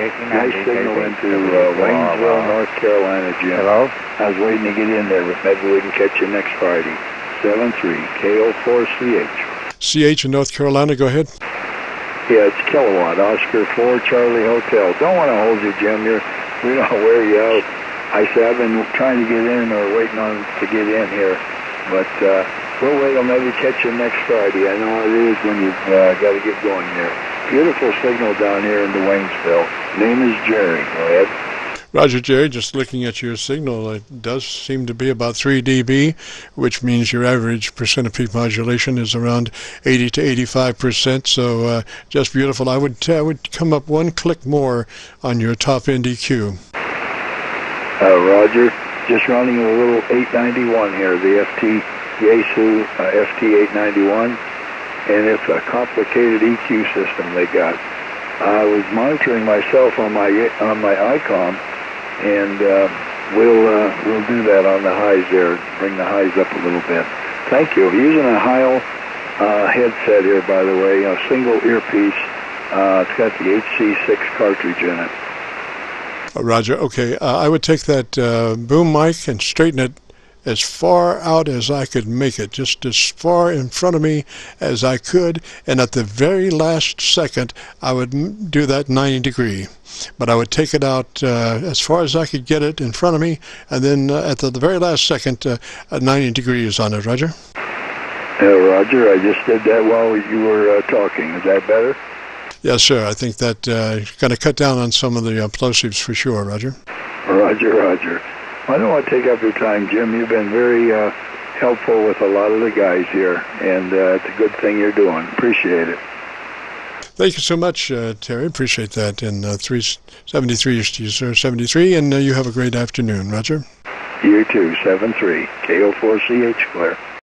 Nice signal into uh, Waynesville, North Carolina, Jim. Hello? I was waiting to get in there, but maybe we can catch you next Friday. 7-3, KO4CH. CH in North Carolina, go ahead. Yeah, it's Kilowatt, Oscar 4, Charlie Hotel. Don't want to hold you, Jim. You're, we don't wear you out. I said, I've been trying to get in or waiting on to get in here, but uh, we'll wait. I'll maybe catch you next Friday. I know how it is when you've uh, got to get going there. Beautiful signal down here into Waynesville. Name is Jerry. Go ahead. Roger Jerry, just looking at your signal, it does seem to be about 3 dB, which means your average percent of peak modulation is around 80 to 85 percent. So uh, just beautiful. I would I would come up one click more on your top end EQ. Uh, Roger, just running a little 891 here, the FT Yaesu uh, FT891, and it's a complicated EQ system they got. I was monitoring myself on my on my ICOM and uh, we'll uh, we'll do that on the highs there, bring the highs up a little bit. Thank you. Using a Heil uh, headset here, by the way, a single earpiece. Uh, it's got the HC6 cartridge in it. Uh, Roger. Okay, uh, I would take that boom mic and straighten it as far out as I could make it, just as far in front of me as I could, and at the very last second, I would do that 90 degree. But I would take it out uh, as far as I could get it in front of me, and then uh, at the, the, very last second, uh, 90 degrees on it, Roger. Yeah, Roger, I just did that while you were uh, talking. Is that better? Yes, sir. I think that uh, going to cut down on some of the plosives for sure, Roger. Roger, Roger. I don't want to take up your time, Jim. You've been very uh, helpful with a lot of the guys here, and uh, it's a good thing you're doing. Appreciate it. Thank you so much, uh, Terry. Appreciate that. And uh, 373 sir, 73, and uh, you have a great afternoon, Roger. You too, 7-3, KO4CH, Claire.